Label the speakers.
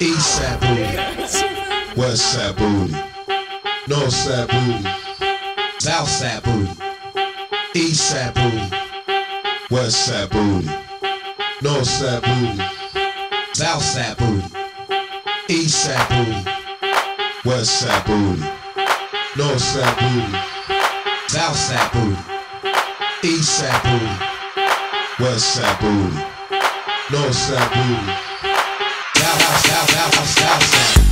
Speaker 1: East side booty, west side booty, north side booty, south side booty, east side booty, west side booty, north side booty, south side booty, east side booty, west side booty, north side booty, south side booty, east side booty, west side booty, north side booty. South, south, south, south, south, south.